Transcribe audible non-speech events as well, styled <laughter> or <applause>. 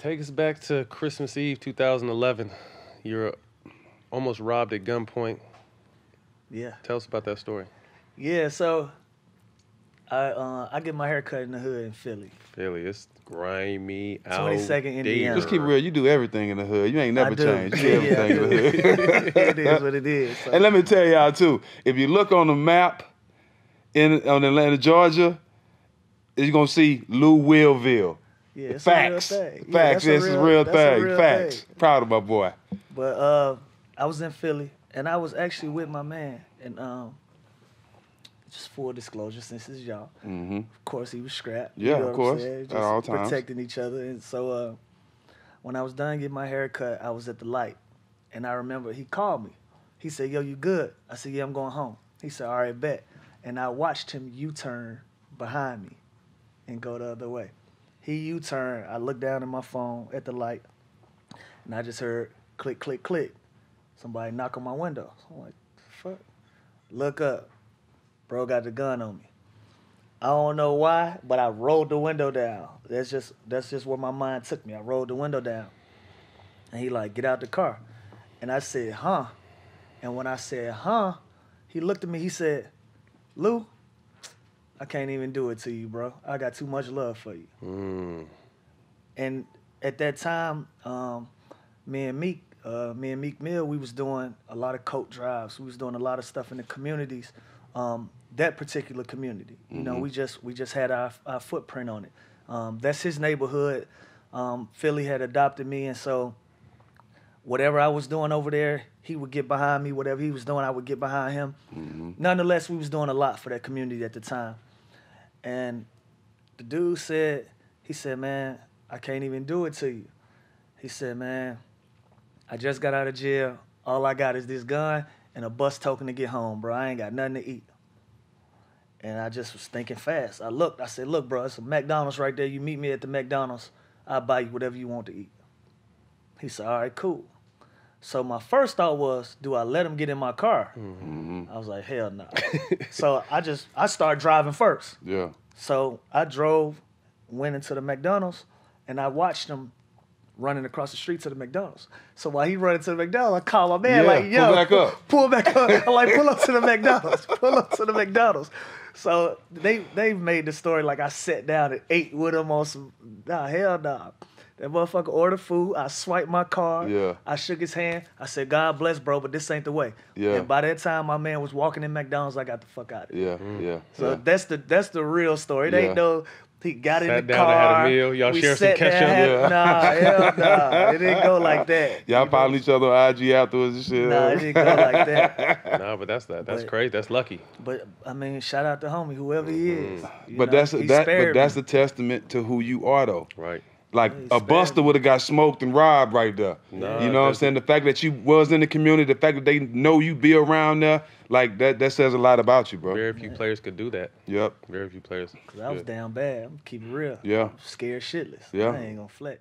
Take us back to Christmas Eve 2011. You're almost robbed at gunpoint. Yeah. Tell us about that story. Yeah, so I uh, I get my hair cut in the hood in Philly. Philly, it's grimy out 22nd there. Indiana. Just keep it real. You do everything in the hood. You ain't never I do. changed. You do Yeah, everything in the hood. <laughs> it is what it is. So. And let me tell y'all too, if you look on the map in on Atlanta, Georgia, you're gonna see Lou Willville. Yeah, it's Facts. A real thing. Yeah, Facts. this is a real thing. real Facts. thing. Proud of my boy. But uh, I was in Philly, and I was actually with my man, and um, just full disclosure, since it's y'all, hmm of course he was scrapped. Yeah, you know of course, at all times. protecting each other, and so uh, when I was done getting my hair cut, I was at the light, and I remember he called me. He said, "Yo, you good?" I said, "Yeah, I'm going home." He said, "All right, bet." And I watched him U-turn behind me, and go the other way. He U-turned. I looked down at my phone at the light, and I just heard click, click, click. Somebody knock on my window. So I'm like, fuck. Look up. Bro got the gun on me. I don't know why, but I rolled the window down. That's just that's just where my mind took me. I rolled the window down. And he like, get out the car. And I said, huh? And when I said, huh, he looked at me, he said, Lou, I can't even do it to you, bro. I got too much love for you. Mm. And at that time, um, me and Meek, uh, me and Meek Mill, we was doing a lot of coat drives. We was doing a lot of stuff in the communities, um, that particular community. You know, we just we just had our, our footprint on it. Um, that's his neighborhood. Um, Philly had adopted me, and so whatever I was doing over there, he would get behind me. Whatever he was doing, I would get behind him. Nonetheless, we was doing a lot for that community at the time. And the dude said, he said, man, I can't even do it to you. He said, man, I just got out of jail. All I got is this gun and a bus token to get home, bro. I ain't got nothing to eat. And I just was thinking fast. I looked, I said, look, bro, it's a McDonald's right there. You meet me at the McDonald's. I'll buy you whatever you want to eat. He said, all right, cool. So my first thought was, do I let him get in my car? Mm-hmm. I was like, hell no. so I just, I started driving first. Yeah. So I drove, went into the McDonald's, and I watched him running across the street to the McDonald's. So while he running to the McDonald's, I call my man Yeah, like, pull "Yo, back up." <laughs> pull back up!" I'm like, "Pull up to the McDonald's, <laughs> pull up to the McDonald's." So they they made the story like I sat down and ate with him on some. Nah, hell nah. That motherfucker ordered food. I swiped my card. Yeah. I shook his hand. I said, "God bless, bro, but this ain't the way." Yeah. And by that time, my man was walking in McDonald's. I got the fuck out of there. Yeah. Yeah. Mm. So yeah. that's the that's the real story. It Yeah. ain't no he got in Sat the down and car. had a meal. Y'all we shared some sat there, ketchup. had- Yeah. Nah, hell nah. It didn't go like that. <laughs> Y'all following each other on IG afterwards and shit. Nah, it didn't go like that. <laughs> Nah, but that's that. That's But- crazy. That's lucky. But I mean, shout out to homie, whoever he mm-hmm. is. But know, that's that. But that's me. a testament to who you are, though. Right. Like he a buster would have got smoked and robbed right there. Nah, you know what I'm saying? The fact that you was in the community, the fact that they know you be around there, like that, that says a lot about you, bro. Very few players could do that. Yep. Very few players. Cause I was could. down bad. I'm keep it real. Yeah. Scared shitless. Yeah. I ain't gonna flex.